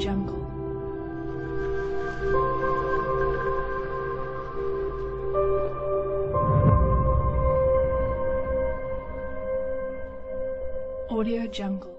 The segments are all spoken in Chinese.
Jungle. Audio Jungle.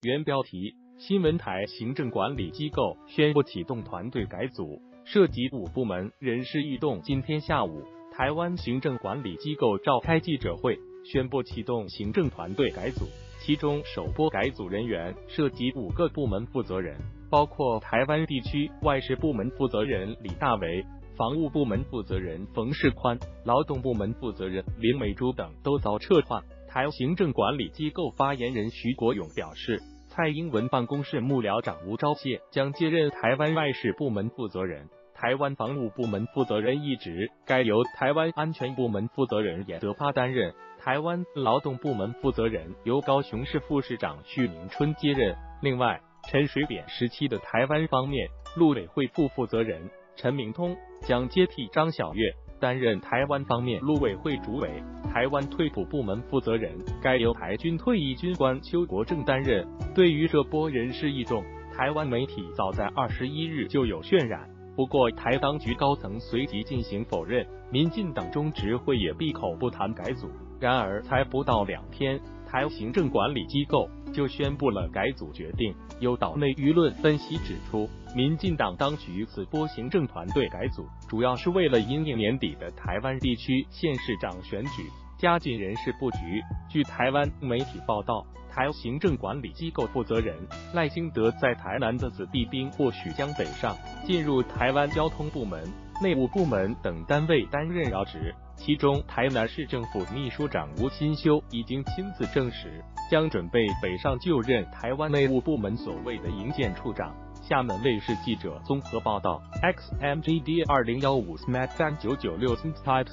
原标题：新闻台行政管理机构宣布启动团队改组，涉及五部门人事异动。今天下午，台湾行政管理机构召开记者会，宣布启动行政团队改组。其中，首波改组人员涉及五个部门负责人，包括台湾地区外事部门负责人李大为、防务部门负责人冯世宽、劳动部门负责人林美珠等都遭撤换。台行政管理机构发言人徐国勇表示，蔡英文办公室幕僚长吴钊燮将接任台湾外事部门负责人，台湾防务部门负责人一职该由台湾安全部门负责人严德发担任，台湾劳动部门负责人由高雄市副市长许明春接任。另外，陈水扁时期的台湾方面陆委会副负责人陈明通将接替张晓月。担任台湾方面陆委会主委，台湾退辅部门负责人该由台军退役军官邱国正担任。对于这波人事异动，台湾媒体早在二十一日就有渲染，不过台当局高层随即进行否认。民进党中执会也闭口不谈改组。然而才不到两天，台行政管理机构就宣布了改组决定。有岛内舆论分析指出，民进党当局此波行政团队改组，主要是为了因应年底的台湾地区县市长选举，加紧人事布局。据台湾媒体报道，台行政管理机构负责人赖清德在台南的子弟兵或许将北上，进入台湾交通部门、内务部门等单位担任要职。其中，台南市政府秘书长吴新修已经亲自证实，将准备北上就任台湾内务部门所谓的营建处长。厦门卫视记者综合报道：XMGD 二零幺五 SMAT 三九九六 SMAT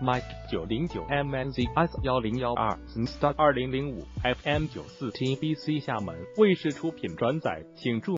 SMAT 九零九 MNZS 幺零幺二 SMAT 二零零五 FM 九四 TBC 厦门卫视出品转载，请注。